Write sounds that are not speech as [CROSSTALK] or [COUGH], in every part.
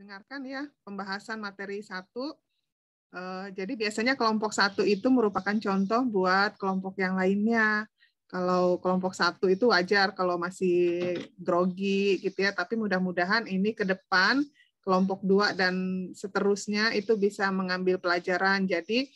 dengarkan ya pembahasan materi satu. Uh, jadi biasanya kelompok satu itu merupakan contoh buat kelompok yang lainnya. Kalau kelompok satu itu wajar kalau masih grogi gitu ya, tapi mudah-mudahan ini ke depan kelompok dua dan seterusnya itu bisa mengambil pelajaran. Jadi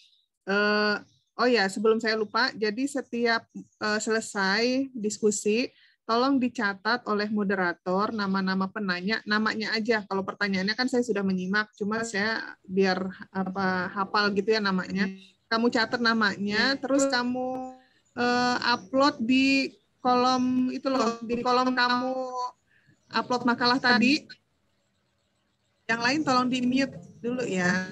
uh, oh ya sebelum saya lupa, jadi setiap uh, selesai diskusi tolong dicatat oleh moderator nama-nama penanya, namanya aja. Kalau pertanyaannya kan saya sudah menyimak, cuma saya biar apa hafal gitu ya namanya. Kamu catat namanya, terus kamu uh, upload di kolom itu loh, di kolom kamu upload makalah tadi. Yang lain tolong di mute dulu ya,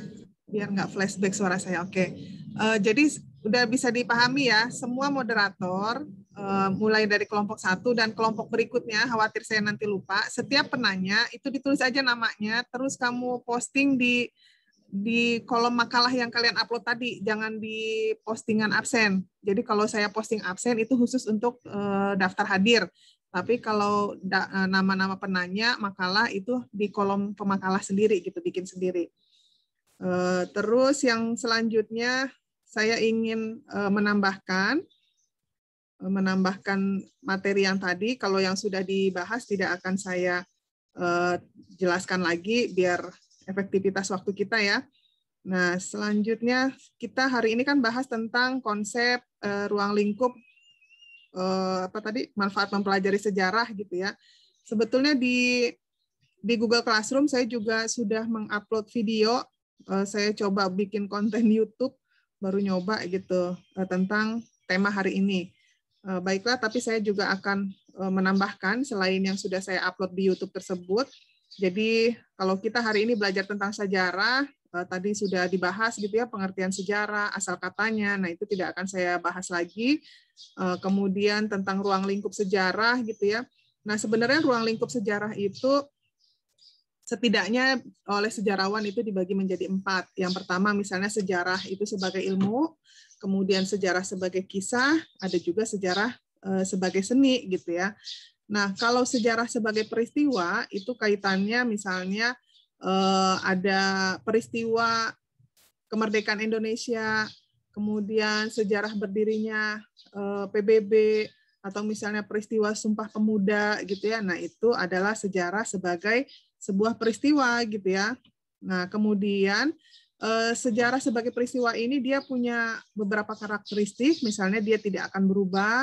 biar nggak flashback suara saya. Oke. Uh, jadi udah bisa dipahami ya, semua moderator Eh, mulai dari kelompok satu dan kelompok berikutnya, khawatir saya nanti lupa, setiap penanya itu ditulis aja namanya, terus kamu posting di di kolom makalah yang kalian upload tadi, jangan di postingan absen. Jadi kalau saya posting absen itu khusus untuk uh, daftar hadir. Tapi kalau eh, nama-nama penanya makalah itu di kolom pemakalah sendiri gitu, bikin sendiri. Terus yang selanjutnya saya ingin menambahkan menambahkan materi yang tadi. Kalau yang sudah dibahas tidak akan saya uh, jelaskan lagi biar efektivitas waktu kita ya. Nah, selanjutnya kita hari ini kan bahas tentang konsep uh, ruang lingkup uh, apa tadi manfaat mempelajari sejarah gitu ya. Sebetulnya di di Google Classroom saya juga sudah mengupload video. Saya coba bikin konten YouTube baru nyoba gitu tentang tema hari ini. Eh, baiklah, tapi saya juga akan eh, menambahkan selain yang sudah saya upload di YouTube tersebut. Jadi kalau kita hari ini belajar tentang sejarah, eh, tadi sudah dibahas gitu ya pengertian sejarah, asal katanya. Nah, itu tidak akan saya bahas lagi. Kemudian tentang ruang lingkup sejarah gitu ya. Nah, sebenarnya ruang lingkup sejarah itu setidaknya oleh sejarawan itu dibagi menjadi empat. Yang pertama misalnya sejarah itu sebagai ilmu, kemudian sejarah sebagai kisah, ada juga sejarah uh, sebagai seni gitu ya. Nah, kalau sejarah sebagai peristiwa itu kaitannya misalnya uh, ada peristiwa kemerdekaan Indonesia, kemudian sejarah berdirinya eh, PBB atau misalnya peristiwa Sumpah Pemuda gitu ya. Nah, itu adalah sejarah sebagai sebuah peristiwa gitu ya. Nah, kemudian Eh, sejarah sebagai peristiwa ini dia punya beberapa karakteristik, misalnya dia tidak akan berubah,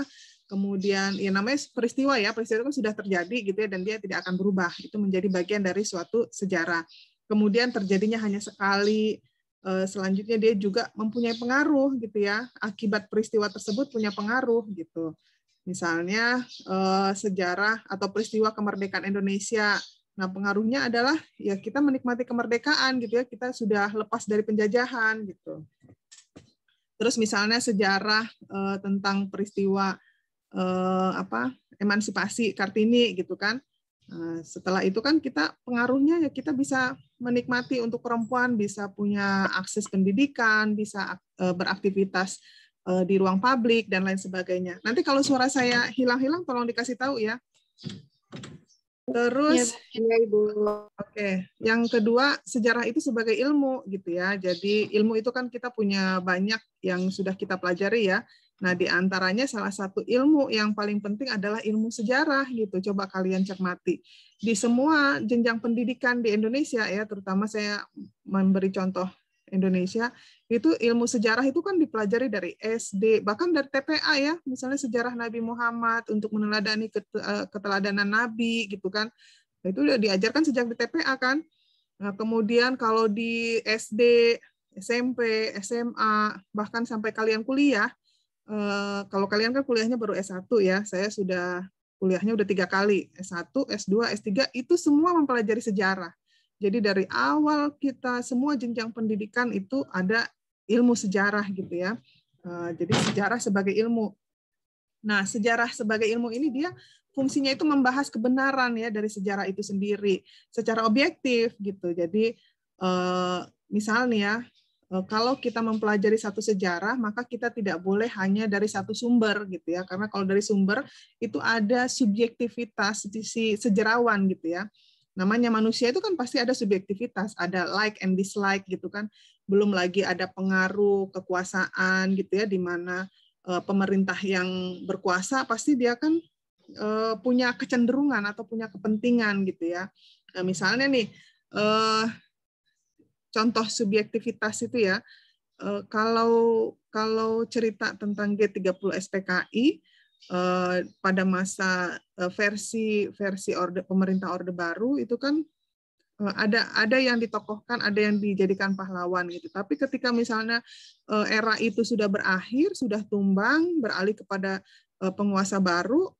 kemudian ya namanya peristiwa ya, peristiwa itu kan sudah terjadi gitu ya dan dia tidak akan berubah. Itu menjadi bagian dari suatu sejarah. Kemudian terjadinya hanya sekali, eh, selanjutnya dia juga mempunyai pengaruh gitu ya. Akibat peristiwa tersebut punya pengaruh gitu. Misalnya eh, sejarah atau peristiwa kemerdekaan Indonesia Nah, pengaruhnya adalah ya kita menikmati kemerdekaan gitu ya, kita sudah lepas dari penjajahan gitu. Terus misalnya sejarah eh, tentang peristiwa eh, apa emansipasi Kartini gitu kan. Nah, setelah itu kan kita pengaruhnya ya kita bisa menikmati untuk perempuan bisa punya akses pendidikan, bisa eh, beraktivitas eh, di ruang publik dan lain sebagainya. Nanti kalau suara saya hilang-hilang tolong dikasih tahu ya. Terus, ya, Ibu. Oke, yang kedua sejarah itu sebagai ilmu gitu ya. Jadi ilmu itu kan kita punya banyak yang sudah kita pelajari ya. Nah, di antaranya salah satu ilmu yang paling penting adalah ilmu sejarah gitu. Coba kalian cermati. Di semua jenjang pendidikan di Indonesia ya, terutama saya memberi contoh Indonesia, itu ilmu sejarah itu kan dipelajari dari SD, bahkan dari TPA ya, misalnya sejarah Nabi Muhammad untuk meneladani eh, keteladanan Nabi gitu kan. Itu udah diajarkan sejak di TPA kan. Nah, kemudian kalau di SD, SMP, SMA, bahkan sampai kalian kuliah, eh, kalau kalian kan kuliahnya baru S1 ya, saya sudah kuliahnya udah tiga kali, S1, S2, S3, itu semua mempelajari sejarah. Jadi dari awal kita semua jenjang pendidikan itu ada ilmu sejarah gitu ya. Eh, jadi sejarah sebagai ilmu. Nah, sejarah sebagai ilmu ini dia fungsinya itu membahas kebenaran ya dari sejarah itu sendiri secara objektif gitu. Jadi eh, misalnya ya, eh, kalau kita mempelajari satu sejarah, maka kita tidak boleh hanya dari satu sumber gitu ya. Karena kalau dari sumber itu ada subjektivitas sisi sejarawan gitu ya. Namanya manusia itu kan pasti ada subjektivitas, ada like and dislike gitu kan. Belum lagi ada pengaruh kekuasaan gitu ya di mana uh, pemerintah yang berkuasa pasti dia kan uh, punya kecenderungan atau punya kepentingan gitu ya. Nah, misalnya nih uh, contoh subjektivitas itu ya. Kalau kalau cerita tentang G30 SPKI Eh, pada masa eh, versi versi orde pemerintah orde baru itu kan eh, ada ada yang ditokohkan, ada yang dijadikan pahlawan gitu. Tapi ketika misalnya era itu sudah berakhir, sudah tumbang, beralih kepada penguasa baru,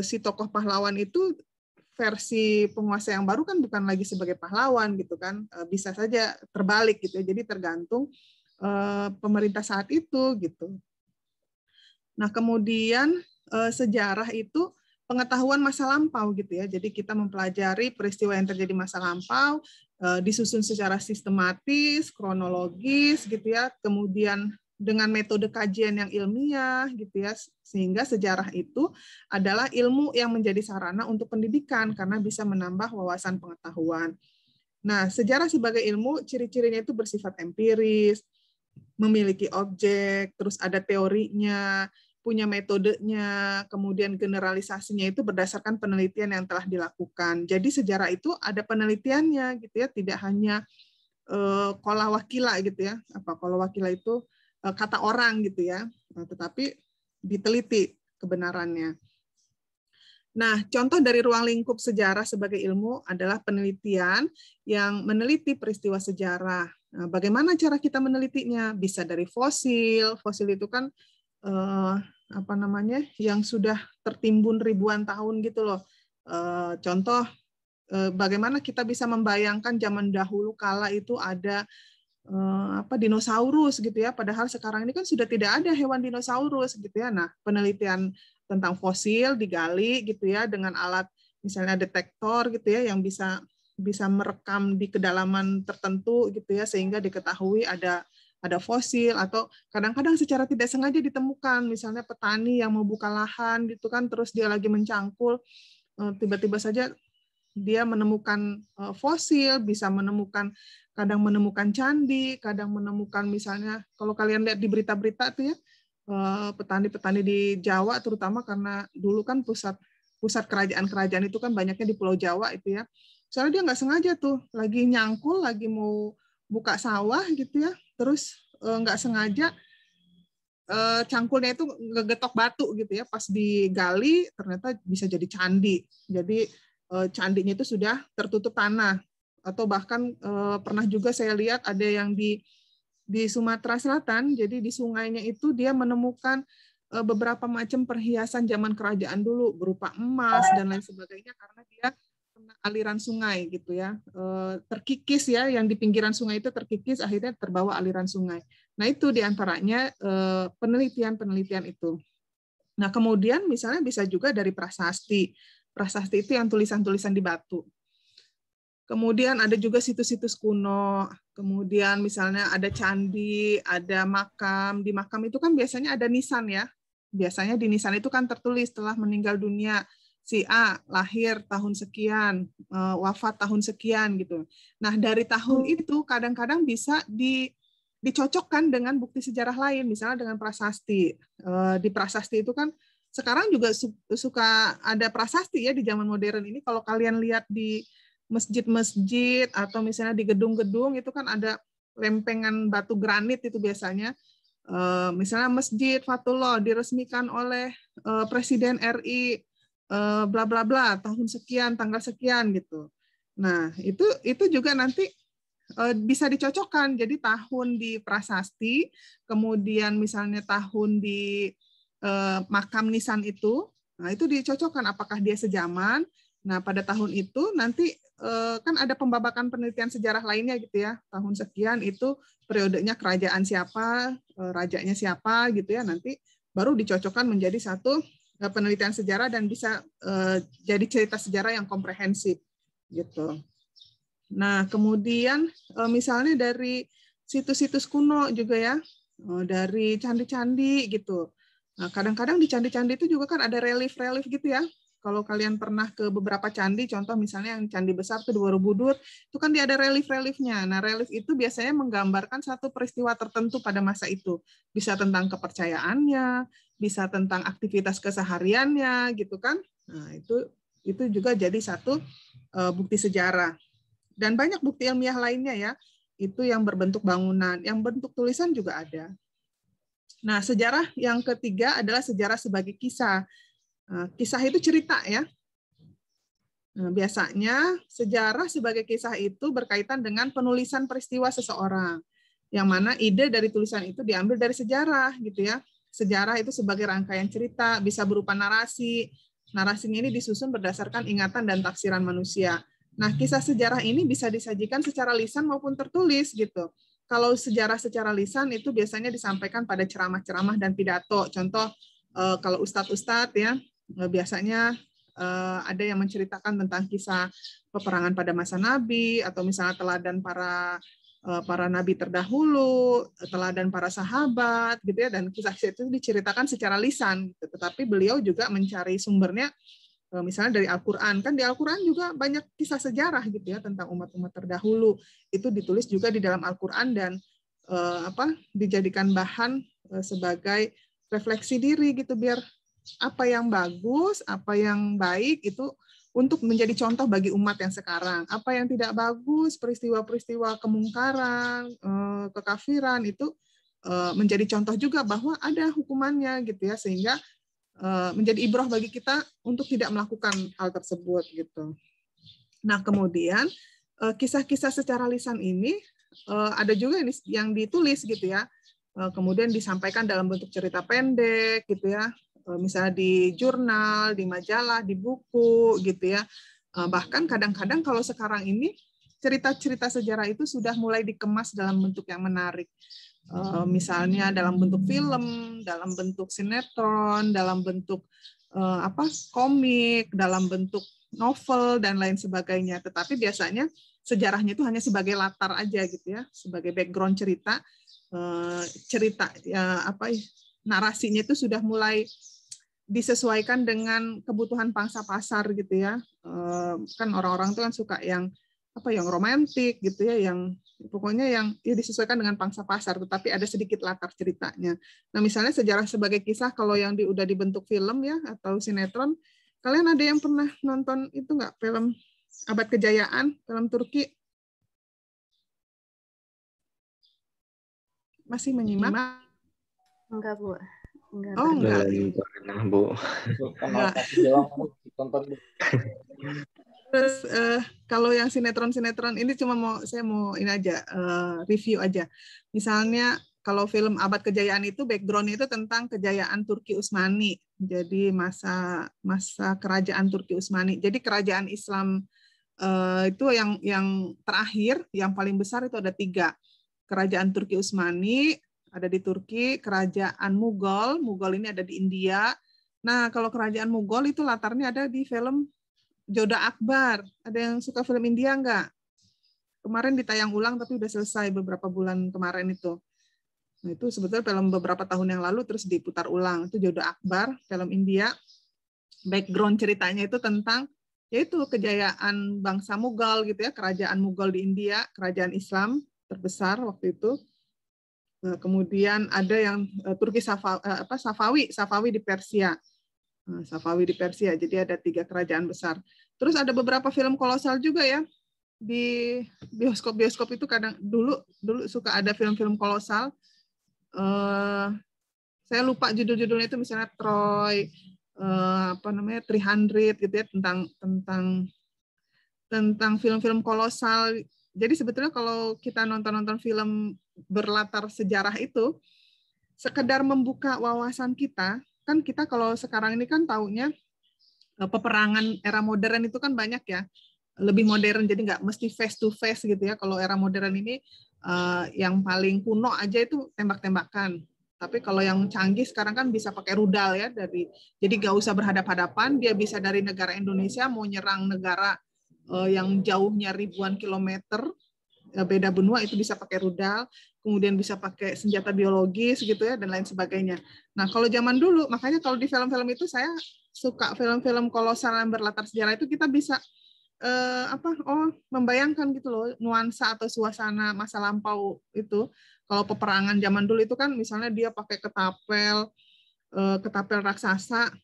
si tokoh pahlawan itu versi penguasa yang baru kan bukan lagi sebagai pahlawan gitu kan, bisa saja terbalik gitu. Ya. Jadi tergantung pemerintah saat itu gitu. Nah kemudian sejarah itu pengetahuan masa lampau gitu ya. Jadi kita mempelajari peristiwa yang terjadi masa lampau, uh, disusun secara sistematis, kronologis gitu ya. Kemudian dengan metode kajian yang ilmiah gitu ya sehingga sejarah itu adalah ilmu yang menjadi sarana untuk pendidikan karena bisa menambah wawasan pengetahuan. Nah, sejarah sebagai ilmu ciri-cirinya itu bersifat empiris, memiliki objek, terus ada teorinya, punya metodenya, kemudian generalisasinya itu berdasarkan penelitian yang telah dilakukan. Jadi sejarah itu ada penelitiannya gitu ya, tidak hanya uh, kola wakila gitu ya. Apa kola wakila itu uh, kata orang gitu ya, nah, tetapi diteliti kebenarannya. Nah, contoh dari ruang lingkup sejarah sebagai ilmu adalah penelitian yang meneliti peristiwa sejarah. Nah, bagaimana cara kita menelitinya? Bisa dari fosil. Fosil itu kan uh, apa namanya yang sudah tertimbun ribuan tahun gitu loh. Uh, contoh uh, bagaimana kita bisa membayangkan zaman dahulu kala itu ada apa dinosaurus gitu ya. Padahal sekarang ini kan sudah tidak ada hewan dinosaurus gitu ya. Nah, penelitian tentang fosil digali gitu ya dengan alat misalnya detektor gitu ya yang bisa bisa merekam di kedalaman tertentu gitu ya sehingga diketahui ada ada fosil atau kadang-kadang secara tidak sengaja ditemukan. Misalnya petani yang mau buka lahan gitu kan terus dia lagi mencangkul eh, tiba-tiba saja dia menemukan eh, fosil bisa menemukan kadang menemukan candi kadang menemukan misalnya kalau kalian lihat di berita-berita tuh ya eh, petani-petani di Jawa terutama karena dulu kan pusat pusat kerajaan-kerajaan itu kan banyaknya di Pulau Jawa itu ya. Soalnya dia nggak sengaja tuh lagi nyangkul lagi mau buka sawah gitu ya terus eh, nggak sengaja eh, cangkulnya itu ngegetok batu gitu ya. Pas digali ternyata bisa jadi candi. Jadi eh, candinya itu sudah tertutup tanah. Atau bahkan pernah juga saya lihat ada yang di di Sumatera Selatan. Jadi di sungainya itu dia menemukan beberapa macam perhiasan zaman kerajaan dulu berupa emas dan lain sebagainya. Karena aliran sungai gitu ya. Eh, terkikis ya yang di pinggiran sungai itu terkikis akhirnya terbawa aliran sungai. Nah itu di antaranya eh, penelitian-penelitian itu. Nah kemudian misalnya bisa juga dari prasasti. Prasasti itu yang tulisan-tulisan di batu. Kemudian ada juga situs-situs kuno. Kemudian misalnya ada candi ada makam. Di makam itu kan biasanya ada nisan ya. Biasanya di nisan itu kan tertulis setelah meninggal dunia si A lahir tahun sekian, eh, wafat tahun sekian gitu. Nah, dari tahun hmm. itu kadang-kadang bisa di dicocokkan dengan bukti sejarah lain, misalnya dengan prasasti. Eh, di prasasti itu kan sekarang juga suka ada prasasti ya di zaman modern ini. Kalau kalian lihat di masjid-masjid atau misalnya di gedung-gedung itu kan ada lempengan batu granit itu biasanya. Eh, misalnya Masjid Fatullah diresmikan oleh Presiden RI bla bla bla tahun sekian tanggal sekian gitu. Nah itu itu juga nanti eh, bisa dicocokkan. Jadi tahun di prasasti kemudian misalnya tahun di eh, makam nisan itu nah itu dicocokkan apakah dia sejaman. Nah pada tahun itu nanti kan ada pembabakan penelitian sejarah lainnya gitu ya. Tahun sekian itu periodenya kerajaan siapa rajanya siapa gitu ya. Nanti baru dicocokkan menjadi satu Eh, penelitian sejarah dan bisa uh, jadi cerita sejarah yang komprehensif gitu. Nah, kemudian uh, misalnya dari situs-situs kuno juga ya, uh, dari candi-candi gitu. Nah, kadang-kadang di candi-candi itu juga kan ada relief-relief gitu ya. Kalau kalian pernah ke beberapa candi, contoh misalnya yang candi besar di Borobudur, itu kan dia ada relief-reliefnya. Nah, relief itu biasanya menggambarkan satu peristiwa tertentu pada masa itu. Bisa tentang kepercayaannya, bisa tentang aktivitas kesehariannya, gitu kan. Nah, itu itu juga jadi satu uh, bukti sejarah. Dan banyak bukti ilmiah lainnya ya, itu yang berbentuk bangunan, yang bentuk tulisan juga ada. Nah, sejarah yang ketiga adalah sejarah sebagai kisah. Nah, kisah itu cerita ya. Nah, biasanya sejarah sebagai kisah itu berkaitan dengan penulisan peristiwa seseorang. Yang mana ide dari tulisan itu diambil dari sejarah gitu ya. Sejarah itu sebagai rangkaian cerita, bisa berupa narasi. Narasinya ini disusun berdasarkan ingatan dan tafsiran manusia. Nah, kisah sejarah ini bisa disajikan secara lisan maupun tertulis gitu. Kalau sejarah secara lisan itu biasanya disampaikan pada ceramah-ceramah dan pidato. Contoh eh, kalau ustadz-ustadz ya Eh, biasanya uh, ada yang menceritakan tentang kisah peperangan pada masa Nabi atau misalnya teladan para uh, para nabi terdahulu, teladan para sahabat gitu ya dan kisah-kisah itu diceritakan secara lisan gitu. Tetapi beliau juga mencari sumbernya misalnya dari Al-Qur'an. Kan di Al-Qur'an juga banyak kisah sejarah gitu ya tentang umat-umat terdahulu. Itu ditulis juga di dalam Al-Qur'an dan uh, apa dijadikan bahan uh, sebagai refleksi diri gitu biar apa yang bagus, apa yang baik itu untuk menjadi contoh bagi umat yang sekarang. Apa yang tidak bagus, peristiwa-peristiwa kemungkaran, eh, kekafiran itu eh, menjadi contoh juga bahwa ada hukumannya gitu ya sehingga eh, menjadi ibroh bagi kita untuk tidak melakukan hal tersebut gitu. Nah, kemudian kisah-kisah secara lisan ini ada juga yang ditulis gitu ya. Kemudian disampaikan dalam bentuk cerita pendek gitu ya misalnya di jurnal, di majalah, di buku gitu ya. Eh, bahkan kadang-kadang kalau sekarang ini cerita-cerita sejarah itu sudah mulai dikemas dalam bentuk yang menarik. Eh, misalnya dalam bentuk film, dalam bentuk sinetron, dalam bentuk apa komik, dalam bentuk novel dan lain sebagainya. Tetapi biasanya sejarahnya itu hanya sebagai latar aja gitu ya, sebagai background cerita cerita ya apa narasinya itu sudah mulai disesuaikan dengan kebutuhan pangsa pasar gitu ya. Kan orang-orang tuh kan suka yang apa yang romantis gitu ya, yang pokoknya yang ya disesuaikan dengan pangsa pasar, tetapi ada sedikit latar ceritanya. Nah, misalnya sejarah sebagai kisah kalau yang di, udah dibentuk film ya atau sinetron, kalian ada yang pernah nonton itu nggak film Abad Kejayaan, film Turki? Masih menyimak? Enggak, Bu. Enggak, oh, enggak. Pernah, Bu. Enggak. Terus uh, kalau yang sinetron-sinetron ini cuma mau saya mau ini aja uh, review aja. Misalnya kalau film Abad Kejayaan itu background itu tentang kejayaan Turki Utsmani. Jadi masa masa kerajaan Turki Utsmani. Jadi kerajaan Islam uh, itu yang yang terakhir, yang paling besar itu ada tiga. Kerajaan Turki Utsmani, ada di Turki, kerajaan Mughal, Mughal ini ada di India. Nah, kalau kerajaan Mughal itu latarnya ada di film Joda Akbar. Ada yang suka film India enggak? Kemarin ditayang ulang tapi udah selesai beberapa bulan kemarin itu. Nah, itu sebetulnya film beberapa tahun yang lalu terus diputar ulang. Itu Joda Akbar, film India. Background ceritanya itu tentang yaitu kejayaan bangsa Mughal gitu ya, kerajaan Mughal di India, kerajaan Islam terbesar waktu itu kemudian ada yang uh, Turki apa, Safawi, Safawi di Persia. Safawi di Persia. Jadi ada tiga kerajaan besar. Terus ada beberapa film kolosal juga ya di bioskop-bioskop itu kadang dulu dulu suka ada film-film kolosal. Saya lupa judul-judulnya itu misalnya Troy, apa namanya 300 gitu ya tentang tentang tentang film-film kolosal jadi sebetulnya kalau kita nonton-nonton film berlatar sejarah itu, sekedar membuka wawasan kita, kan kita kalau sekarang ini kan taunya eh, peperangan era modern itu kan banyak ya, lebih modern jadi nggak mesti face to face gitu ya. Kalau era modern ini eh, yang paling kuno aja itu tembak-tembakan. Tapi kalau yang canggih sekarang kan bisa pakai rudal ya dari jadi nggak usah berhadap-hadapan, dia bisa dari negara Indonesia mau nyerang negara uh, yang jauhnya ribuan kilometer beda benua itu bisa pakai rudal, kemudian bisa pakai senjata biologis gitu ya dan lain sebagainya. Nah kalau zaman dulu makanya kalau di film-film itu saya suka film-film kolosal yang berlatar sejarah itu kita bisa uh, apa oh membayangkan gitu loh nuansa atau suasana masa lampau itu kalau peperangan zaman dulu itu kan misalnya dia pakai ketapel uh, ketapel raksasa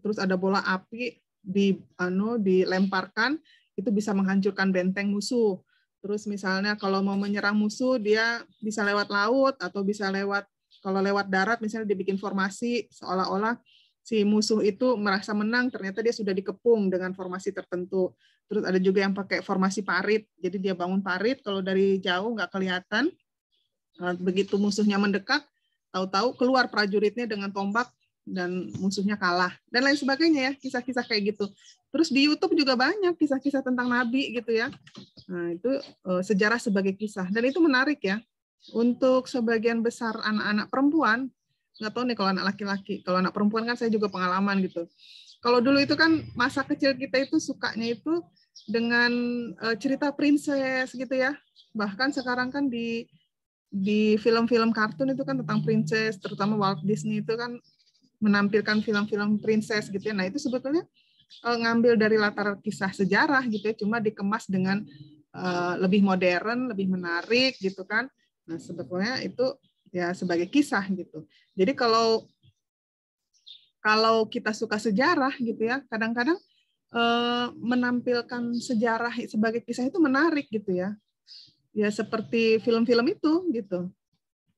terus ada bola api di anu dilemparkan itu bisa menghancurkan benteng musuh terus misalnya kalau mau menyerang musuh dia bisa lewat laut atau bisa lewat kalau lewat darat misalnya dibikin formasi seolah-olah si musuh itu merasa menang ternyata dia sudah dikepung dengan formasi tertentu. Terus ada juga yang pakai formasi parit. Jadi dia bangun parit kalau dari jauh nggak kelihatan. Begitu musuhnya mendekat, tahu-tahu keluar prajuritnya dengan tombak dan musuhnya kalah dan lain sebagainya ya kisah-kisah kayak gitu. Terus di YouTube juga banyak kisah-kisah tentang nabi gitu ya. Nah, itu uh, sejarah sebagai kisah dan itu menarik ya. Untuk sebagian besar anak-anak perempuan nggak tahu nih kalau anak laki-laki kalau anak perempuan kan saya juga pengalaman gitu kalau dulu itu kan masa kecil kita itu sukanya itu dengan uh, cerita princess gitu ya bahkan sekarang kan di di film-film kartun itu kan tentang princess terutama Walt Disney itu kan menampilkan film-film princess gitu ya nah itu sebetulnya uh, ngambil dari latar kisah sejarah gitu ya cuma dikemas dengan uh, lebih modern lebih menarik gitu kan nah sebetulnya itu ya sebagai kisah gitu. Jadi kalau kalau kita suka sejarah gitu ya, kadang-kadang eh, menampilkan sejarah sebagai kisah itu menarik gitu ya. Ya seperti film-film itu gitu.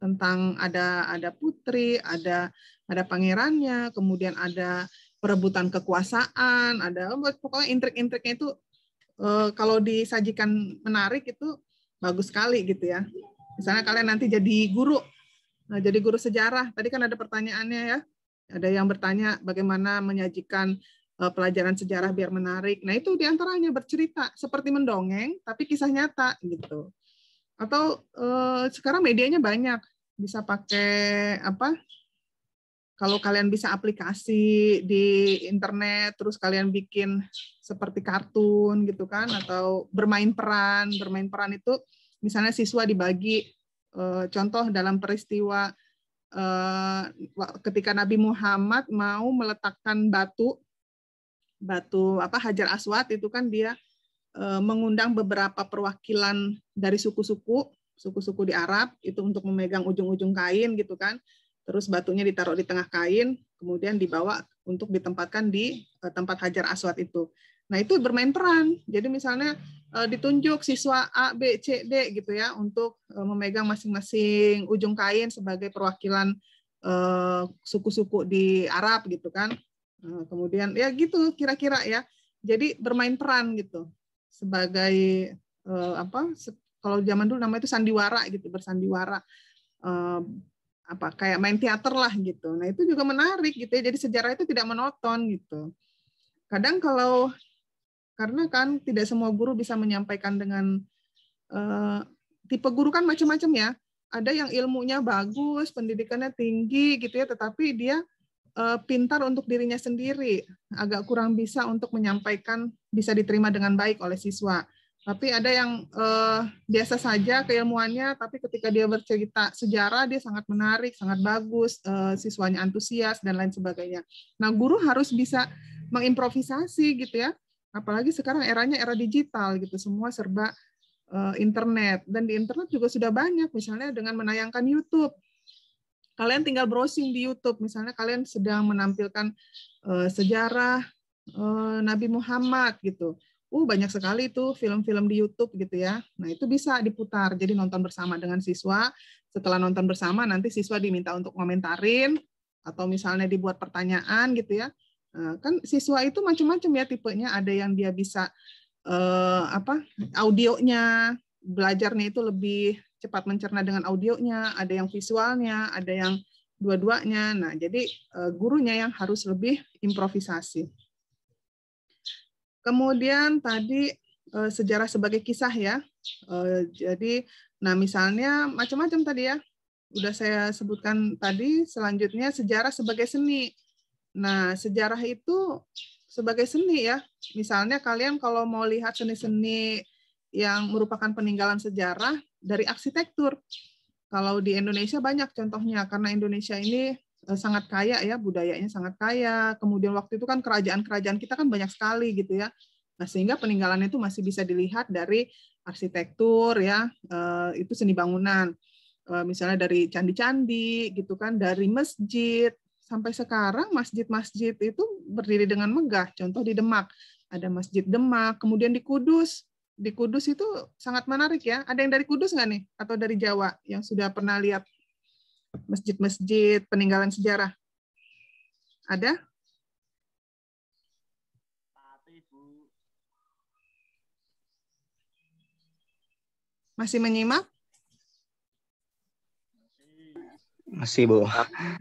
Tentang ada ada putri, ada ada pangerannya, kemudian ada perebutan kekuasaan, ada oh, pokoknya intrik-intriknya itu eh, kalau disajikan menarik itu bagus sekali gitu ya. Misalnya kalian nanti jadi guru Nah, jadi guru sejarah, tadi kan ada pertanyaannya ya. Ada yang bertanya bagaimana menyajikan uh, pelajaran sejarah biar menarik. Nah, itu di antaranya bercerita seperti mendongeng, tapi kisah nyata gitu. Atau sekarang medianya banyak, bisa pakai apa? Kalau kalian bisa aplikasi di internet, terus kalian bikin seperti kartun gitu kan, atau bermain peran. Bermain peran itu misalnya siswa dibagi Eh, contoh dalam peristiwa eh, ketika Nabi Muhammad mau meletakkan batu batu apa Hajar Aswad itu kan dia eh, mengundang beberapa perwakilan dari suku-suku suku-suku di Arab itu untuk memegang ujung-ujung kain gitu kan terus batunya ditaruh di tengah kain kemudian dibawa untuk ditempatkan di tempat Hajar Aswad itu Nah, itu bermain peran. Jadi misalnya eh, ditunjuk siswa A, B, C, D gitu ya untuk eh, memegang masing-masing ujung kain sebagai perwakilan suku-suku di Arab gitu kan. Kemudian ya gitu kira-kira ya. Jadi bermain peran gitu sebagai apa kalau zaman dulu namanya itu sandiwara gitu bersandiwara apa kayak main teater lah gitu. Nah itu juga menarik gitu ya. Jadi sejarah itu tidak monoton gitu. Kadang kalau karena kan tidak semua guru bisa menyampaikan dengan uh, tipe guru kan macam-macam ya ada yang ilmunya bagus pendidikannya tinggi gitu ya tetapi dia uh, pintar untuk dirinya sendiri agak kurang bisa untuk menyampaikan bisa diterima dengan baik oleh siswa tapi ada yang uh, biasa saja keilmuannya tapi ketika dia bercerita sejarah dia sangat menarik sangat bagus uh, siswanya antusias dan lain sebagainya. Nah guru harus bisa mengimprovisasi gitu ya. Apalagi sekarang eranya era digital gitu semua serba uh, internet. Dan di internet juga sudah banyak misalnya dengan menayangkan YouTube. Kalian tinggal browsing di YouTube misalnya kalian sedang menampilkan uh, sejarah uh, Nabi Muhammad gitu uh banyak sekali itu film-film di YouTube gitu ya nah itu bisa diputar jadi nonton bersama dengan siswa setelah nonton bersama nanti siswa diminta untuk komentarin atau misalnya dibuat pertanyaan gitu ya Nah, kan siswa itu macam-macam ya tipenya. Ada yang dia bisa eh, apa audionya, belajarnya itu lebih cepat mencerna dengan audionya. Ada yang visualnya, ada yang dua-duanya. Nah, jadi eh, gurunya yang harus lebih improvisasi. Kemudian tadi eh, sejarah sebagai kisah ya. Eh, jadi, nah misalnya macam-macam tadi ya. Udah saya sebutkan tadi. Selanjutnya sejarah sebagai seni Nah, sejarah itu sebagai seni ya. Misalnya kalian kalau mau lihat seni-seni yang merupakan peninggalan sejarah dari arsitektur. Kalau di Indonesia banyak contohnya karena Indonesia ini sangat kaya ya, budayanya sangat kaya. Kemudian waktu itu kan kerajaan-kerajaan kita kan banyak sekali gitu ya. Nah, sehingga peninggalan itu masih bisa dilihat dari arsitektur ya, eh, itu seni bangunan. Eh, misalnya dari candi-candi gitu kan, dari masjid sampai sekarang masjid-masjid itu berdiri dengan megah. Contoh di Demak, ada Masjid Demak, kemudian di Kudus. Di Kudus itu sangat menarik ya. Ada yang dari Kudus nggak nih? Atau dari Jawa yang sudah pernah lihat masjid-masjid peninggalan sejarah? Ada? Masih menyimak? Masih, Bu.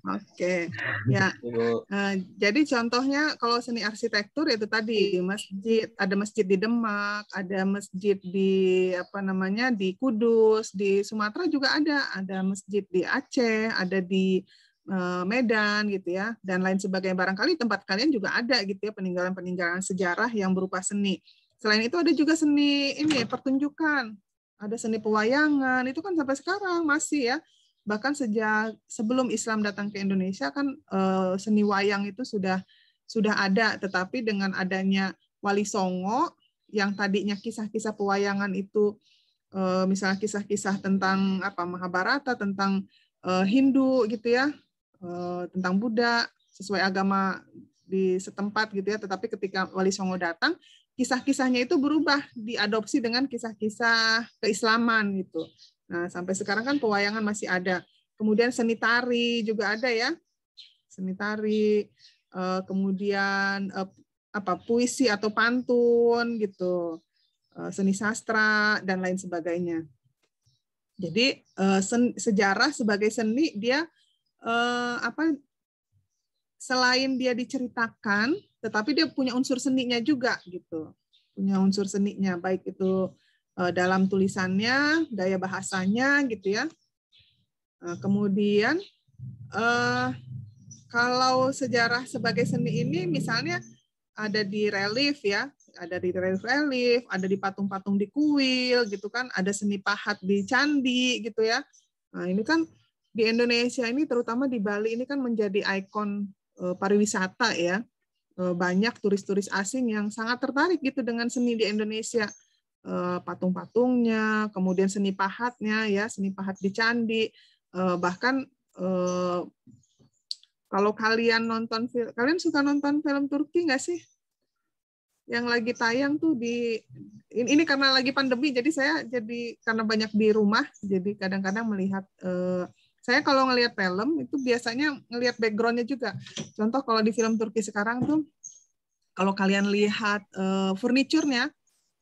Oke. [LAUGHS] Ya. Uh, jadi contohnya kalau seni arsitektur itu tadi di masjid, ada masjid di Demak, ada masjid di apa namanya di Kudus, di Sumatera juga ada, ada masjid di Aceh, ada di uh, Medan gitu ya, dan lain sebagainya. Barangkali tempat kalian juga ada gitu ya peninggalan-peninggalan sejarah yang berupa seni. Selain itu ada juga seni ini pertunjukan, ada seni pewayangan, itu kan sampai sekarang masih ya bahkan sejak sebelum Islam datang ke Indonesia kan uh, seni wayang itu sudah sudah ada. Tetapi dengan adanya Wali Songo yang tadinya kisah-kisah pewayangan itu uh, misalnya kisah-kisah tentang apa Mahabharata tentang uh, Hindu gitu ya tentang Buddha sesuai agama di setempat gitu ya. Tetapi ketika Wali Songo datang kisah-kisahnya itu berubah diadopsi dengan kisah-kisah keislaman gitu Nah, sampai sekarang kan pewayangan masih ada. Kemudian seni tari juga ada ya. Seni tari, eh, kemudian eh, apa puisi atau pantun gitu. Eh, seni sastra dan lain sebagainya. Jadi sejarah sebagai seni dia apa selain dia diceritakan, tetapi dia punya unsur seninya juga gitu. Punya unsur seninya baik itu dalam tulisannya, gaya bahasanya gitu ya. Eh, kemudian eh, kalau sejarah sebagai seni ini misalnya ada di relief ya, ada di relief-relief, ada di patung-patung di kuil gitu kan, ada seni pahat di candi gitu ya. Nah, ini kan di Indonesia ini terutama di Bali ini kan menjadi ikon pariwisata ya. Banyak turis-turis asing yang sangat tertarik gitu dengan seni di Indonesia Eh, patung-patungnya, kemudian seni pahatnya ya, seni pahat di candi, eh, bahkan eh, kalau kalian nonton film, kalian suka nonton film Turki nggak sih? Yang lagi tayang tuh di ini, karena lagi pandemi, jadi saya jadi karena banyak di rumah, jadi kadang-kadang melihat saya kalau ngelihat film itu biasanya ngelihat backgroundnya juga. Contoh kalau di film Turki sekarang tuh, kalau kalian lihat uh, furniturnya,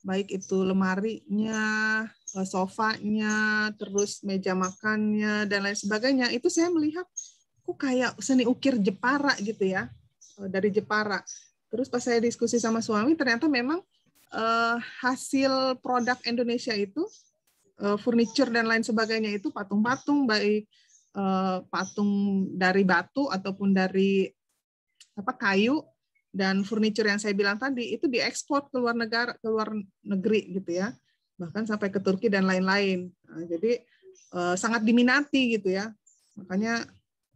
baik itu lemarinya, eh, sofanya, terus meja makannya dan lain sebagainya. Itu saya melihat kok kayak seni ukir Jepara gitu ya, eh, dari Jepara. Terus pas saya diskusi sama suami, ternyata memang uh, hasil produk Indonesia itu uh, furniture dan lain sebagainya itu patung-patung baik uh, patung dari batu ataupun dari apa kayu dan furniture yang saya bilang tadi itu diekspor ke luar negara ke luar negeri gitu ya. Bahkan sampai ke Turki dan lain-lain. Nah, jadi eh, sangat diminati gitu ya. Makanya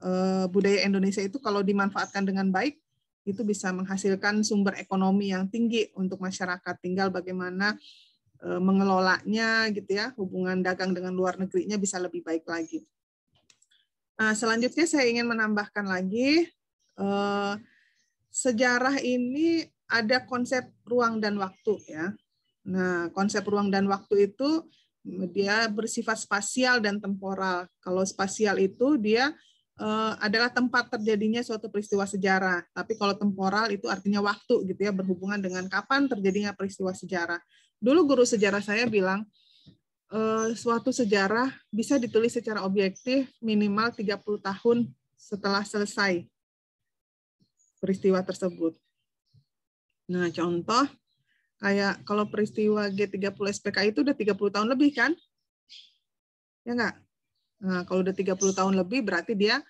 eh, budaya Indonesia itu kalau dimanfaatkan dengan baik itu bisa menghasilkan sumber ekonomi yang tinggi untuk masyarakat. Tinggal bagaimana eh, mengelolanya gitu ya. Hubungan dagang dengan luar negerinya bisa lebih baik lagi. Nah, selanjutnya saya ingin menambahkan lagi eh, sejarah ini ada konsep ruang dan waktu ya. Nah, konsep ruang dan waktu itu dia bersifat spasial dan temporal. Kalau spasial itu dia uh, adalah tempat terjadinya suatu peristiwa sejarah. Tapi kalau temporal itu artinya waktu gitu ya, berhubungan dengan kapan terjadinya peristiwa sejarah. Dulu guru sejarah saya bilang uh, suatu sejarah bisa ditulis secara objektif minimal 30 tahun setelah selesai peristiwa tersebut. Nah, contoh kayak kalau peristiwa G30 SPK itu udah 30 tahun lebih kan? Ya enggak? Nah, kalau udah 30 tahun lebih berarti dia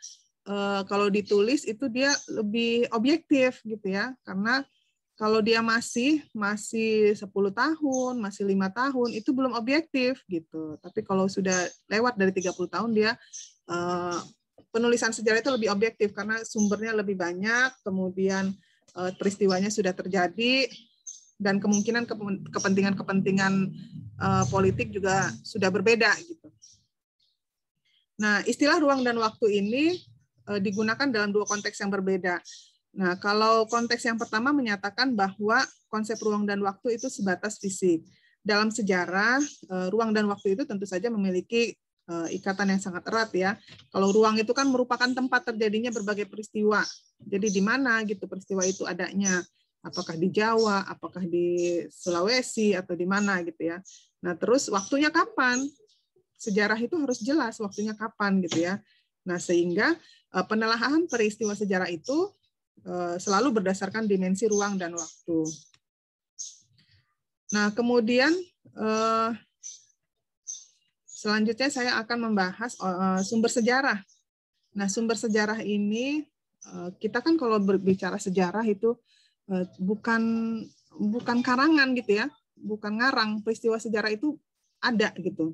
eh, kalau ditulis itu dia lebih objektif gitu ya. Karena kalau dia masih masih 10 tahun, masih lima tahun itu belum objektif gitu. Tapi kalau sudah lewat dari 30 tahun dia eh, penulisan sejarah itu lebih objektif karena sumbernya lebih banyak, kemudian uh, peristiwanya sudah terjadi dan kemungkinan kepentingan-kepentingan uh, politik juga sudah berbeda gitu. Nah, istilah ruang dan waktu ini uh, digunakan dalam dua konteks yang berbeda. Nah, kalau konteks yang pertama menyatakan bahwa konsep ruang dan waktu itu sebatas fisik. Dalam sejarah, ruang dan waktu itu tentu saja memiliki Eh, ikatan yang sangat erat ya. Kalau ruang itu kan merupakan tempat terjadinya berbagai peristiwa. Jadi di mana gitu peristiwa itu adanya? Apakah di Jawa, apakah di Sulawesi atau di mana gitu ya. Nah, terus waktunya kapan? Sejarah itu harus jelas waktunya kapan gitu ya. Nah, sehingga eh, penelahan peristiwa sejarah itu eh, selalu berdasarkan dimensi ruang dan waktu. Nah, kemudian Selanjutnya saya akan membahas uh, sumber sejarah. Nah, sumber sejarah ini uh, kita kan kalau berbicara sejarah itu bukan bukan karangan gitu ya, bukan ngarang. Peristiwa sejarah itu ada gitu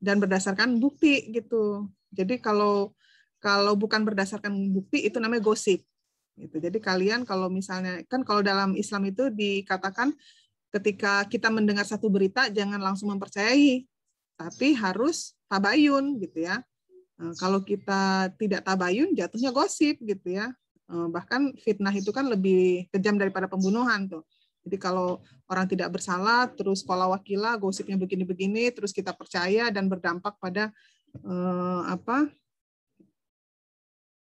dan berdasarkan bukti gitu. Jadi kalau kalau bukan berdasarkan bukti itu namanya gosip. Gitu. Jadi kalian kalau misalnya kan kalau dalam Islam itu dikatakan ketika kita mendengar satu berita jangan langsung mempercayai tapi harus tabayun gitu ya. Eh, kalau kita tidak tabayun, jatuhnya gosip gitu ya. Eh, bahkan fitnah itu kan lebih kejam daripada pembunuhan tuh. Jadi kalau orang tidak bersalah, terus pola wakila, gosipnya begini-begini, terus kita percaya dan berdampak pada eh, apa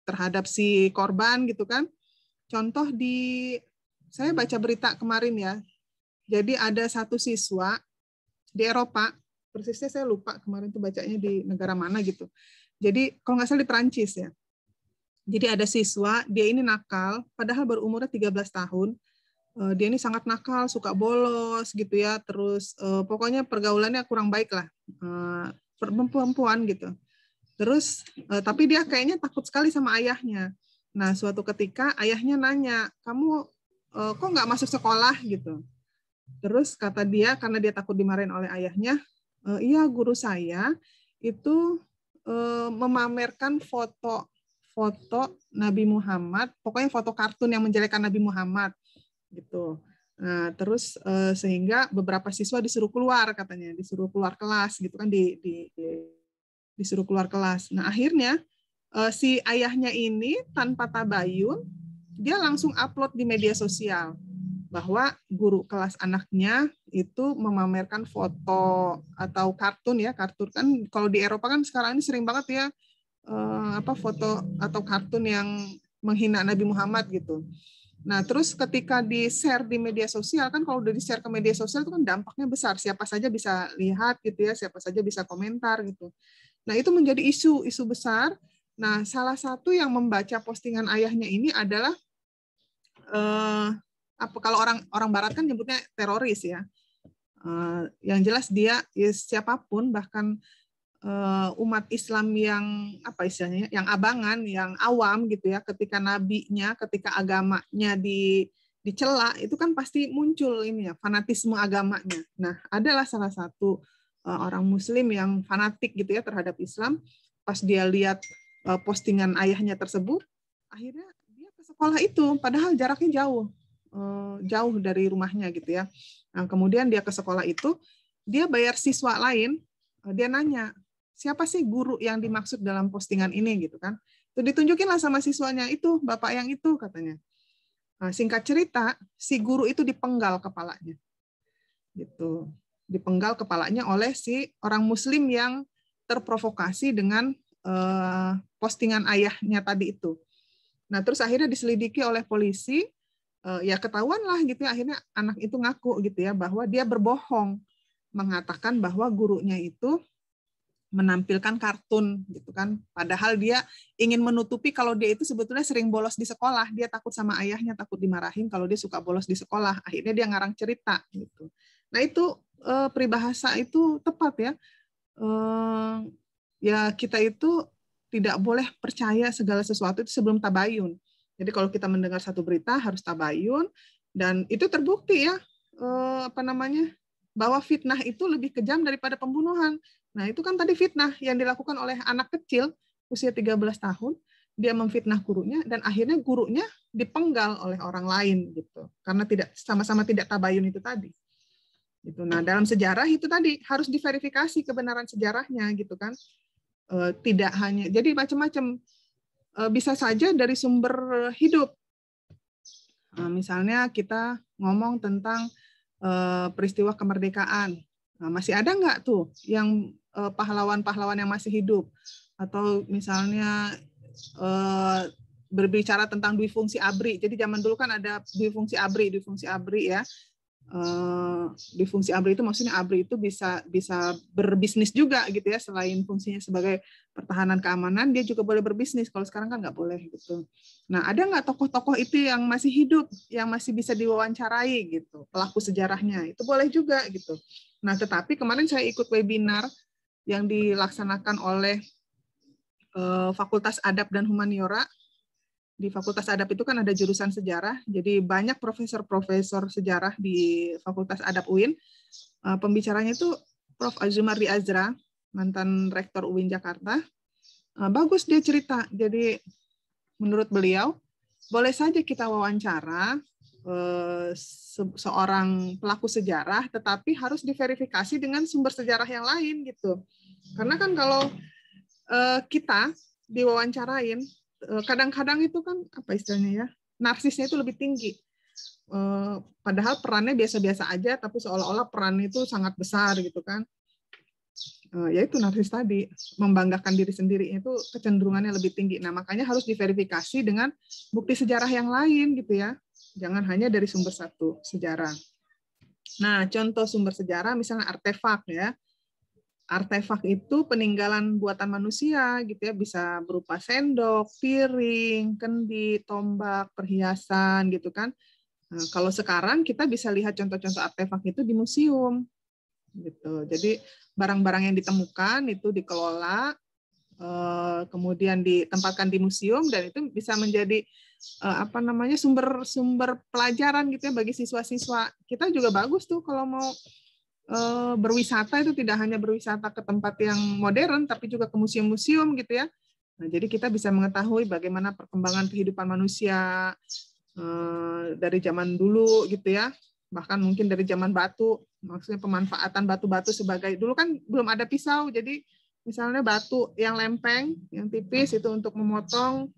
terhadap si korban gitu kan. Contoh di saya baca berita kemarin ya. Jadi ada satu siswa di Eropa persisnya saya lupa kemarin tuh bacanya di negara mana gitu. Jadi kalau nggak salah di Perancis ya. Jadi ada siswa, dia ini nakal, padahal berumurnya 13 tahun. Eh, dia ini sangat nakal, suka bolos gitu ya, terus eh, pokoknya pergaulannya kurang baik lah, eh, perempuan gitu. Terus tapi dia kayaknya takut sekali sama ayahnya. Nah suatu ketika ayahnya nanya, kamu kok nggak masuk sekolah gitu. Terus kata dia karena dia takut dimarahin oleh ayahnya, iya guru saya itu uh, memamerkan foto foto Nabi Muhammad, pokoknya foto kartun yang menjelekkan Nabi Muhammad gitu. Nah, terus uh, sehingga beberapa siswa disuruh keluar katanya, disuruh keluar kelas gitu kan di, di, di disuruh keluar kelas. Nah, akhirnya si ayahnya ini tanpa tabayun dia langsung upload di media sosial bahwa guru kelas anaknya itu memamerkan foto atau kartun ya kartun kan kalau di Eropa kan sekarang ini sering banget ya eh, apa foto atau kartun yang menghina Nabi Muhammad gitu. Nah terus ketika di share di media sosial kan kalau udah di share ke media sosial itu kan dampaknya besar siapa saja bisa lihat gitu ya siapa saja bisa komentar gitu. Nah itu menjadi isu isu besar. Nah salah satu yang membaca postingan ayahnya ini adalah apa kalau orang orang barat kan nyebutnya teroris ya. Uh, yang jelas dia ya siapa pun bahkan uh, umat Islam yang apa istilahnya yang abangan, yang awam gitu ya, ketika nabinya, ketika agamanya di dicela itu kan pasti muncul ini ya fanatisme agamanya. Nah, adalah salah satu uh, orang muslim yang fanatik gitu ya terhadap Islam pas dia lihat postingan ayahnya tersebut, akhirnya dia ke sekolah itu padahal jaraknya jauh jauh dari rumahnya gitu ya. Nah, kemudian dia ke sekolah itu, dia bayar siswa lain, eh, dia nanya, siapa sih guru yang dimaksud dalam postingan ini gitu kan. Itu ditunjukin lah sama siswanya itu, bapak yang itu katanya. Nah, singkat cerita, si guru itu dipenggal kepalanya. Gitu. Dipenggal kepalanya oleh si orang muslim yang terprovokasi dengan uh, postingan ayahnya tadi itu. Nah, terus akhirnya diselidiki oleh polisi, ya ketahuan lah gitu ya akhirnya anak itu ngaku gitu ya bahwa dia berbohong. Mengatakan bahwa gurunya itu menampilkan kartun gitu kan. Padahal dia ingin menutupi kalau dia itu sebetulnya sering bolos di sekolah. Dia takut sama ayahnya takut dimarahin kalau dia suka bolos di sekolah. Akhirnya dia ngarang cerita gitu. Nah itu eh, peribahasa itu tepat ya. Eh, ya kita itu tidak boleh percaya segala sesuatu itu sebelum tabayun jadi kalau kita mendengar satu berita harus tabayun dan itu terbukti ya eh, apa namanya bahwa fitnah itu lebih kejam daripada pembunuhan. Nah itu kan tadi fitnah yang dilakukan oleh anak kecil usia 13 tahun dia memfitnah gurunya dan akhirnya gurunya dipenggal oleh orang lain gitu. Karena tidak sama-sama tidak tabayun itu tadi. Gitu. Nah dalam sejarah itu tadi harus diverifikasi kebenaran sejarahnya gitu kan. E, tidak hanya jadi macam-macam bisa saja dari sumber hidup e, misalnya kita ngomong tentang e, peristiwa kemerdekaan nah, masih ada nggak tuh yang pahlawan-pahlawan yang masih hidup atau misalnya berbicara tentang dui fungsi ABRI. Jadi zaman dulu kan ada dui fungsi ABRI, dui fungsi ABRI ya. Uh, dui fungsi ABRI itu maksudnya ABRI itu bisa bisa berbisnis juga gitu ya selain fungsinya sebagai pertahanan keamanan dia juga boleh berbisnis kalau sekarang kan nggak boleh gitu. Nah ada nggak tokoh-tokoh itu yang masih hidup yang masih bisa diwawancarai gitu pelaku sejarahnya itu boleh juga gitu. Nah tetapi kemarin saya ikut webinar yang dilaksanakan oleh Eh, Fakultas Adab dan Humaniora. Di Fakultas Adab itu kan ada jurusan sejarah, jadi banyak profesor-profesor sejarah di Fakultas Adab UIN. Eh, pembicaranya itu Prof. Azumardi Azra, mantan Rektor UIN Jakarta. Eh, bagus dia cerita, jadi menurut beliau, boleh saja kita wawancara seorang pelaku sejarah, tetapi harus diverifikasi dengan sumber sejarah yang lain gitu. Karena kan kalau kita diwawancarain kadang-kadang itu kan apa istilahnya ya narsisnya itu lebih tinggi. Uh, padahal perannya biasa-biasa aja tapi seolah-olah peran itu sangat besar gitu kan. Uh, ya itu narsis tadi membanggakan diri sendiri itu kecenderungannya lebih tinggi. Nah makanya harus diverifikasi dengan bukti sejarah yang lain gitu ya. Jangan hanya dari sumber satu sejarah. Nah contoh sumber sejarah misalnya artefak ya artefak itu peninggalan buatan manusia gitu ya bisa berupa sendok, piring, kendi, tombak, perhiasan gitu kan. Nah, kalau sekarang kita bisa lihat contoh-contoh artefak itu di museum gitu. Jadi barang-barang yang ditemukan itu dikelola eh, kemudian ditempatkan di museum dan itu bisa menjadi eh, apa namanya sumber-sumber pelajaran gitu ya bagi siswa-siswa. Kita juga bagus tuh kalau mau Eh, berwisata itu tidak hanya berwisata ke tempat yang modern, tapi juga ke museum-museum gitu ya. Nah, jadi kita bisa mengetahui bagaimana perkembangan kehidupan manusia eh, dari zaman dulu gitu ya, bahkan mungkin dari zaman batu, maksudnya pemanfaatan batu-batu sebagai dulu kan belum ada pisau, jadi misalnya batu yang lempeng, yang tipis itu untuk memotong,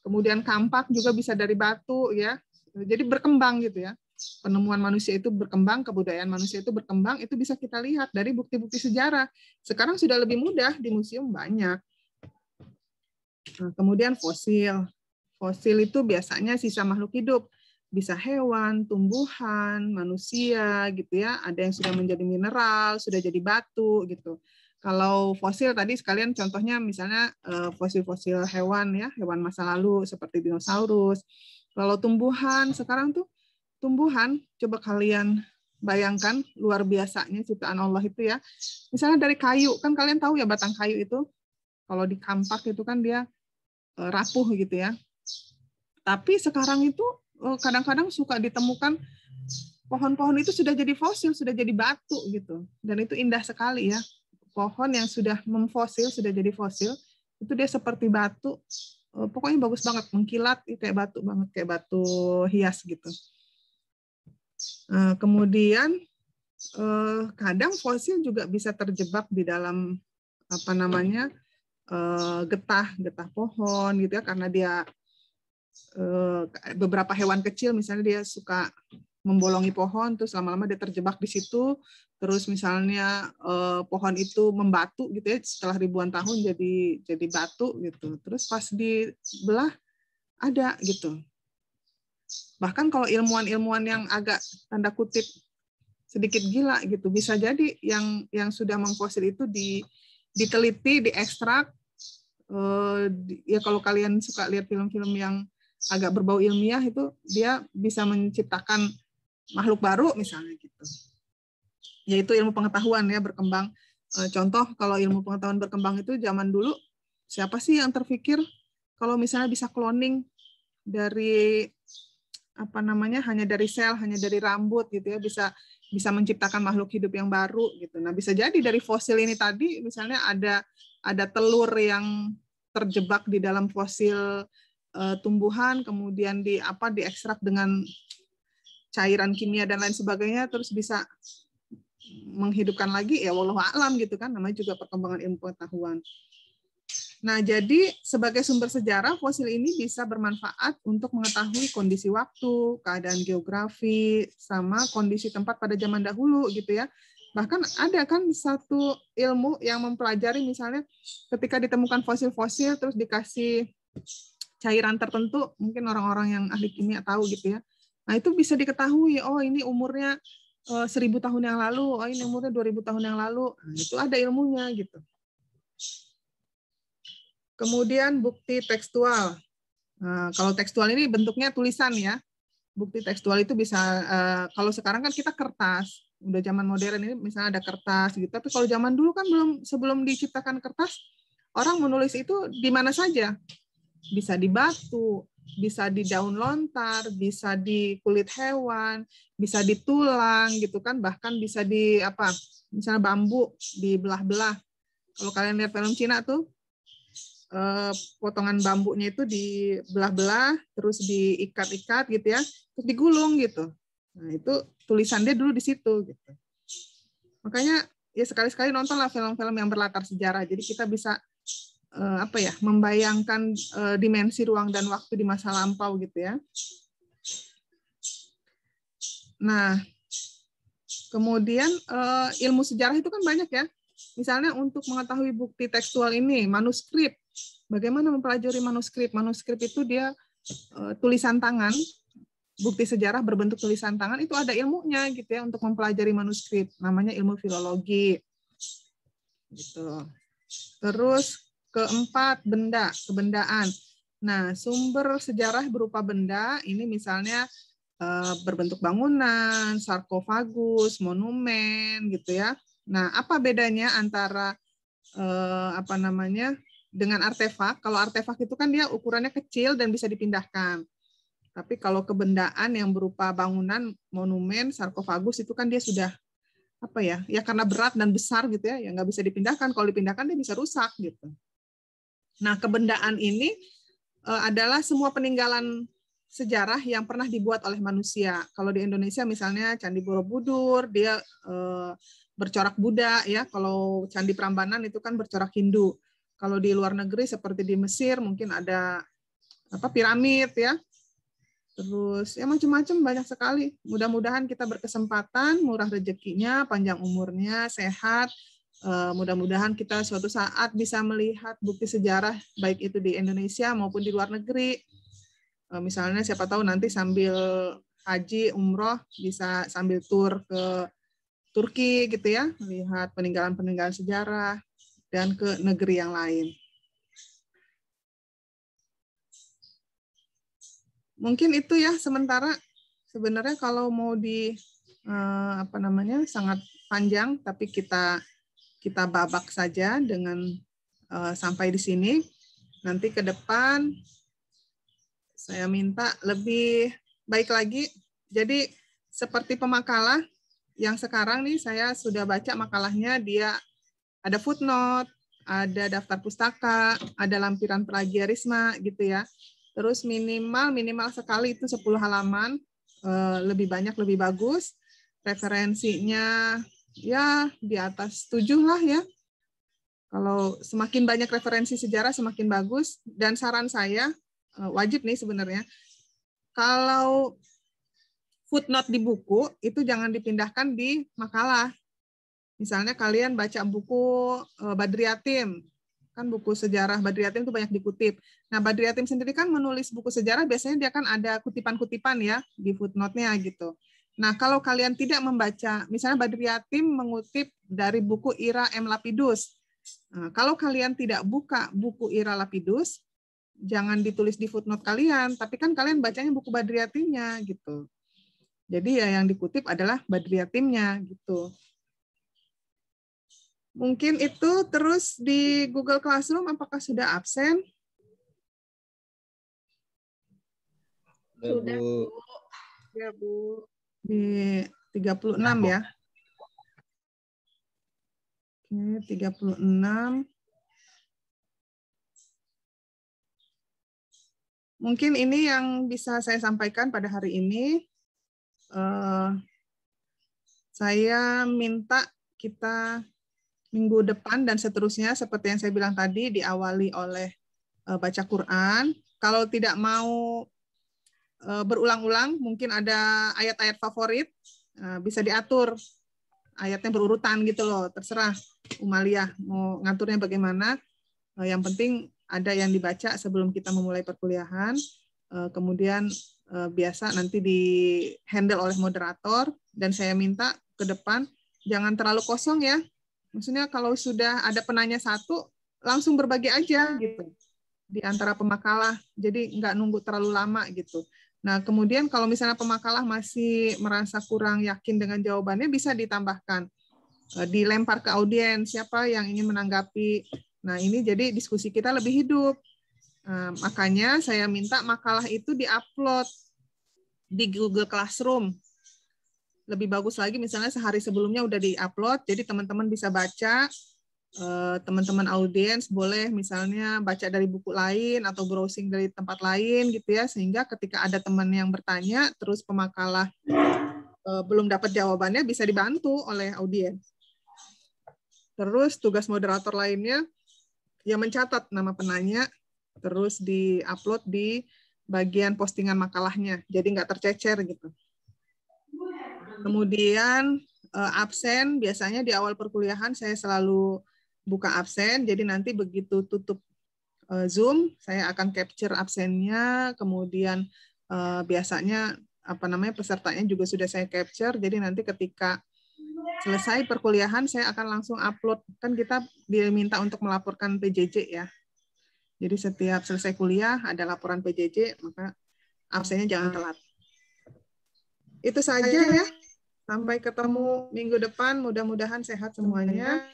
kemudian kampak juga bisa dari batu ya, jadi berkembang gitu ya penemuan manusia itu berkembang, kebudayaan manusia itu berkembang, itu bisa kita lihat dari bukti-bukti sejarah. Sekarang sudah lebih mudah di museum banyak. Nah, kemudian fosil. Fosil itu biasanya sisa makhluk hidup. Bisa hewan, tumbuhan, manusia gitu ya. Ada yang sudah menjadi mineral, sudah jadi batu gitu. Kalau fosil tadi sekalian contohnya misalnya eh, fosil-fosil hewan ya, hewan masa lalu seperti dinosaurus. Kalau tumbuhan sekarang tuh tumbuhan, coba kalian bayangkan luar biasanya ciptaan Allah itu ya. Misalnya dari kayu, kan kalian tahu ya batang kayu itu, kalau di kampak itu kan dia eh, rapuh gitu ya. Tapi sekarang itu eh, kadang-kadang suka ditemukan pohon-pohon itu sudah jadi fosil, sudah jadi batu gitu. Dan itu indah sekali ya. Pohon yang sudah memfosil, sudah jadi fosil, itu dia seperti batu. Eh, pokoknya bagus banget, mengkilat kayak batu banget, kayak batu hias gitu. Eh, kemudian eh, kadang fosil juga bisa terjebak di dalam apa namanya eh, getah getah pohon gitu ya karena dia beberapa hewan kecil misalnya dia suka membolongi pohon terus lama-lama dia terjebak di situ terus misalnya pohon itu membatu gitu ya setelah ribuan tahun jadi jadi batu gitu. Terus pas dibelah ada gitu Bahkan kalau ilmuwan-ilmuwan yang agak tanda kutip sedikit gila gitu, bisa jadi yang yang sudah mengfosil itu di diteliti, diekstrak. Eh, ya kalau kalian suka lihat film-film yang agak berbau ilmiah itu dia bisa menciptakan makhluk baru misalnya gitu. Yaitu ilmu pengetahuan ya berkembang. Eh, contoh kalau ilmu pengetahuan berkembang itu zaman dulu siapa sih yang terpikir kalau misalnya bisa cloning dari apa namanya hanya dari sel, hanya dari rambut gitu ya bisa bisa menciptakan makhluk hidup yang baru gitu. Nah, bisa jadi dari fosil ini tadi misalnya ada ada telur yang terjebak di dalam fosil uh, tumbuhan, kemudian di apa diekstrak dengan cairan kimia dan lain sebagainya, terus bisa menghidupkan lagi ya walau alam gitu kan namanya juga perkembangan ilmu pengetahuan. Nah, jadi sebagai sumber sejarah, fosil ini bisa bermanfaat untuk mengetahui kondisi waktu, keadaan geografi, sama kondisi tempat pada zaman dahulu gitu ya. Bahkan ada kan satu ilmu yang mempelajari misalnya ketika ditemukan fosil-fosil terus dikasih cairan tertentu, mungkin orang-orang yang ahli kimia tahu gitu ya. Nah, itu bisa diketahui, oh ini umurnya eh, seribu tahun yang lalu, oh ini umurnya dua ribu tahun yang lalu. Nah, itu ada ilmunya gitu. Kemudian bukti tekstual. Nah, kalau tekstual ini bentuknya tulisan ya. Bukti tekstual itu bisa uh, kalau sekarang kan kita kertas, udah zaman modern ini misalnya ada kertas gitu. Tapi kalau zaman dulu kan belum sebelum diciptakan kertas, orang menulis itu di mana saja. Bisa di batu, bisa di daun lontar, bisa di kulit hewan, bisa di tulang gitu kan, bahkan bisa di apa? Misalnya bambu dibelah-belah. Kalau kalian lihat film Cina tuh Eh, potongan bambunya itu dibelah-belah, terus diikat-ikat gitu ya, terus digulung gitu. Nah itu tulisan dia dulu di situ gitu. Makanya ya sekali-sekali nontonlah film-film yang berlatar sejarah. Jadi kita bisa eh, apa ya membayangkan eh, dimensi ruang dan waktu di masa lampau gitu ya. Nah, kemudian ilmu sejarah itu kan banyak ya. Misalnya untuk mengetahui bukti tekstual ini, manuskrip Bagaimana mempelajari manuskrip? Manuskrip itu dia uh, tulisan tangan, bukti sejarah berbentuk tulisan tangan itu ada ilmunya gitu ya untuk mempelajari manuskrip. Namanya ilmu filologi. Gitu. Terus keempat benda, kebendaan. Nah, sumber sejarah berupa benda ini misalnya uh, berbentuk bangunan, sarkofagus, monumen gitu ya. Nah, apa bedanya antara uh, apa namanya dengan artefak, kalau artefak itu kan dia ukurannya kecil dan bisa dipindahkan. Tapi kalau kebendaan yang berupa bangunan, monumen, sarkofagus itu kan dia sudah apa ya? Ya karena berat dan besar gitu ya, ya nggak bisa dipindahkan. Kalau dipindahkan dia bisa rusak gitu. Nah, kebendaan ini eh, adalah semua peninggalan sejarah yang pernah dibuat oleh manusia. Kalau di Indonesia misalnya Candi Borobudur, dia eh, bercorak Buddha ya. Kalau Candi Prambanan itu kan bercorak Hindu. Kalau di luar negeri seperti di Mesir mungkin ada apa piramid ya. Terus ya macam-macam banyak sekali. Mudah-mudahan kita berkesempatan, murah rezekinya, panjang umurnya, sehat. Eh, mudah-mudahan kita suatu saat bisa melihat bukti sejarah baik itu di Indonesia maupun di luar negeri. Eh, misalnya siapa tahu nanti sambil haji, umroh bisa sambil tur ke Turki gitu ya, melihat peninggalan-peninggalan sejarah dan ke negeri yang lain. Mungkin itu ya sementara sebenarnya kalau mau di eh, apa namanya sangat panjang tapi kita kita babak saja dengan uh, sampai di sini. Nanti ke depan saya minta lebih baik lagi. Jadi seperti pemakalah yang sekarang nih saya sudah baca makalahnya dia ada footnote, ada daftar pustaka, ada lampiran plagiarisme gitu ya. Terus minimal minimal sekali itu 10 halaman, eh, lebih banyak lebih bagus. Referensinya ya di atas 7 lah ya. Kalau semakin banyak referensi sejarah semakin bagus dan saran saya eh, wajib nih sebenarnya kalau footnote di buku itu jangan dipindahkan di makalah Misalnya kalian baca buku eh, Badriatim, kan buku sejarah Badriatim itu banyak dikutip. Nah, Badriatim sendiri kan menulis buku sejarah biasanya dia kan ada kutipan-kutipan ya di footnote-nya gitu. Nah, kalau kalian tidak membaca, misalnya Badriatim mengutip dari buku Ira M. Lapidus. Nah, kalau kalian tidak buka buku Ira Lapidus, jangan ditulis di footnote kalian, tapi kan kalian bacanya buku Badriatimnya gitu. Jadi ya yang dikutip adalah Badriatimnya gitu. Mungkin itu terus di Google Classroom apakah sudah absen? Sudah, Bu. Ya, Bu. Di 36 ya. Oke, 36. mungkin ini yang bisa saya sampaikan pada hari ini. Uh, saya minta kita minggu depan dan seterusnya seperti yang saya bilang tadi diawali oleh uh, baca Quran. Kalau tidak mau uh, berulang-ulang, mungkin ada ayat-ayat favorit uh, bisa diatur ayatnya berurutan gitu loh. Terserah Umaliyah mau ngaturnya bagaimana. Uh, yang penting ada yang dibaca sebelum kita memulai perkuliahan. Uh, kemudian uh, biasa nanti di handle oleh moderator dan saya minta ke depan jangan terlalu kosong ya. Maksudnya kalau sudah ada penanya satu, langsung berbagi aja gitu di antara pemakalah. Jadi nggak nunggu terlalu lama gitu. Nah, kemudian kalau misalnya pemakalah masih merasa kurang yakin dengan jawabannya, bisa ditambahkan. Eh, dilempar ke audiens, siapa yang ingin menanggapi. Nah, ini jadi diskusi kita lebih hidup. Nah, makanya saya minta makalah itu diupload di Google Classroom lebih bagus lagi misalnya sehari sebelumnya udah di-upload, jadi teman-teman bisa baca, eh, teman-teman audiens boleh misalnya baca dari buku lain atau browsing dari tempat lain gitu ya, sehingga ketika ada teman yang bertanya, terus pemakalah eh, belum dapat jawabannya bisa dibantu oleh audiens. Terus tugas moderator lainnya ya mencatat nama penanya, terus di-upload di bagian postingan makalahnya, jadi nggak tercecer gitu. Kemudian uh, absen biasanya di awal perkuliahan saya selalu buka absen. Jadi nanti begitu tutup uh, Zoom, saya akan capture absennya. Kemudian uh, biasanya apa namanya pesertanya juga sudah saya capture. Jadi nanti ketika selesai perkuliahan saya akan langsung upload. Kan kita diminta untuk melaporkan PJJ ya. Jadi setiap selesai kuliah ada laporan PJJ, maka absennya jangan telat. Itu saja ya. Sampai ketemu minggu depan. Mudah-mudahan sehat semuanya.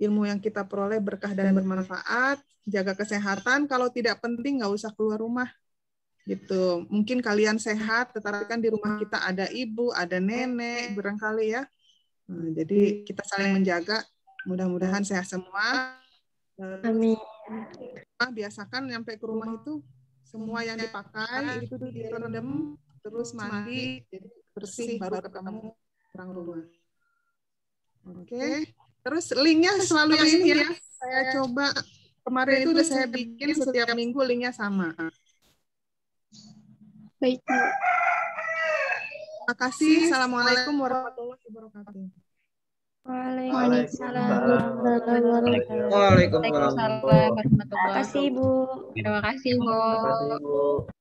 Ilmu yang kita peroleh berkah dan bermanfaat. Jaga kesehatan. Kalau tidak penting, nggak usah keluar rumah. Gitu. Mungkin kalian sehat, tetapi kan di rumah kita ada ibu, ada nenek, barangkali ya. Nah, jadi kita saling menjaga. Mudah-mudahan sehat semua. Amin. Biasakan nyampe ke rumah itu semua yang dipakai itu direndam terus mandi jadi bersih baru ketemu orang rumah. Oke. Okay. Terus linknya selalu yang ini ya. Saya coba kemarin itu udah saya bikin setiap minggu linknya sama. Baik. Terima kasih. Assalamualaikum warahmatullahi wabarakatuh. Waalaikumsalam Waalaikumsalam warahmatullahi wabarakatuh. Terima kasih, Bu. Terima kasih, Bu. Terima kasih, Bu.